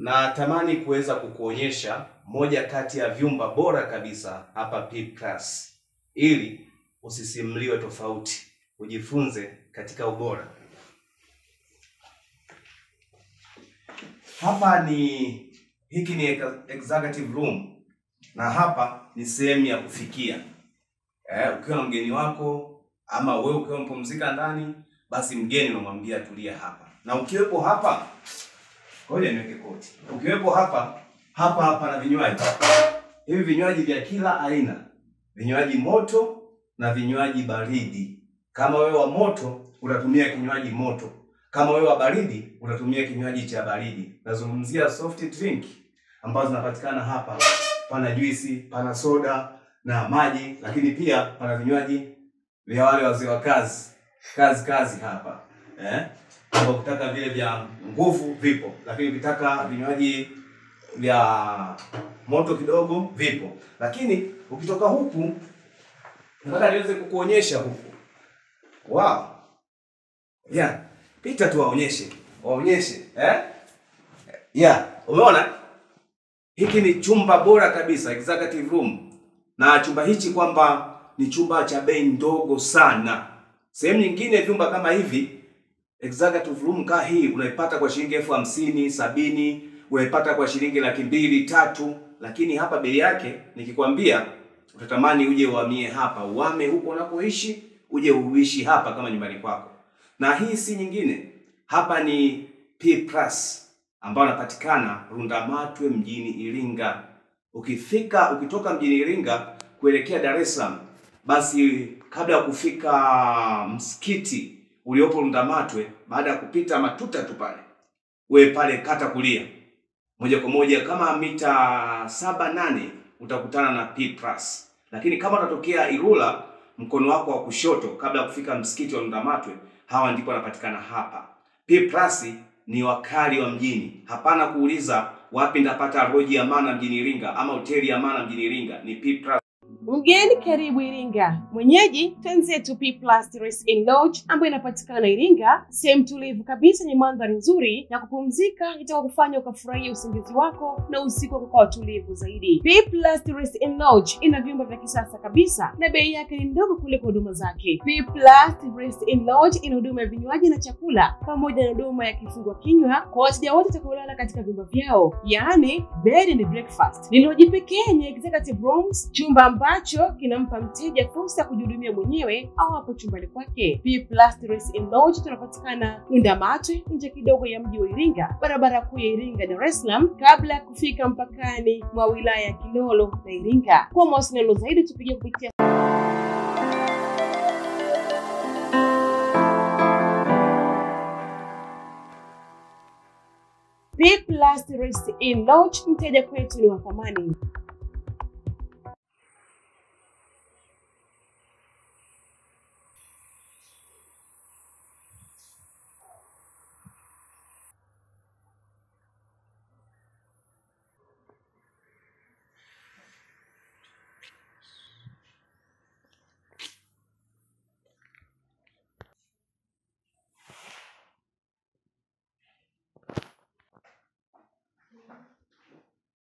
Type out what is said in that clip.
natamani kuweza kukuonyesha moja kati ya vyumba bora kabisa hapa PIP Class ili usisimliwe tofauti, ujifunze katika ubora. Hapa ni hiki ni executive room na hapa ni sehemu ya kufikia. Eh, ukiwa na mgeni wako ama wewe ukiwa mpumzika ndani, basi mgeni unamwambia tulia hapa, na ukiwepo hapa, ngoja niweke koti. Ukiwepo hapa hapa hapa na vinywaji hivi, vinywaji vya kila aina, vinywaji moto na vinywaji baridi. Kama wewe wa moto utatumia kinywaji moto, kama wewe wa baridi utatumia kinywaji cha baridi. Nazungumzia soft drink ambazo zinapatikana hapa. Pana juisi, pana soda na maji, lakini pia pana vinywaji vya wale wazee wa kazi kazi kazi hapa eh, kama ukitaka vile vya nguvu vipo, lakini ukitaka vinywaji vya moto kidogo vipo. Lakini ukitoka huku, nataka niweze kukuonyesha huku. Wow, yeah, pita tu waonyeshe, waonyeshe eh, yeah, umeona? Hiki ni chumba bora kabisa, executive room, na chumba hichi kwamba ni chumba cha bei ndogo sana. Sehemu nyingine vyumba kama hivi executive room kaa hii unaipata kwa shilingi elfu hamsini sabini, unaipata kwa shilingi laki mbili tatu, lakini hapa bei yake nikikwambia utatamani uje uhamie hapa, uame huko unakoishi, uje uishi hapa kama nyumbani kwako. Na hii si nyingine, hapa ni P Plus ambayo anapatikana Rundamatwe mjini Iringa. Ukifika ukitoka mjini Iringa kuelekea Dar es Salaam, basi kabla ya kufika msikiti uliopo Lundamatwe, baada ya kupita matuta tu pale, we pale kata kulia moja kwa moja kama mita saba nane utakutana na P Plus. Lakini kama utatokea Ilula mkono wako wa kushoto, kabla ya kufika msikiti wa Lundamatwe, hawa ndipo wanapatikana hapa. P Plus ni wakali wa mjini, hapana kuuliza wapi ndapata roji ya Amana mjini Iringa ama hoteli ya Amana mjini Iringa, ni P Plus. Mgeni karibu Iringa, mwenyeji Tanzetu P Plus in Lodge ambayo inapatikana Iringa, sehemu tulivu kabisa yenye mandhari nzuri ya kupumzika itakufanya ukafurahia usingizi wako na usiku wako kwa utulivu zaidi. P Plus in Lodge ina vyumba vya kisasa kabisa na bei yake ni ndogo kuliko huduma zake. P Plus in Lodge ina huduma ya vinywaji na chakula pamoja na huduma ya kifungua kinywa kwa wateja wote watakaolala katika vyumba vyao, yaani bed and breakfast. Ni lodge pekee yenye executive rooms, chumba ambacho kinampa mteja fursa ya kujihudumia mwenyewe au hapo chumbani kwake. P Plus Terrace and Lodge tunapatikana Rundamatwe, nje kidogo ya mji wa Iringa, barabara kuu ya Iringa Dar es Salaam, kabla ya kufika mpakani mwa wilaya ya Kilolo na Iringa. Kwa mawasiliano zaidi tupigie kupitia P Plus Terrace in Lodge. Mteja kwetu ni wa thamani.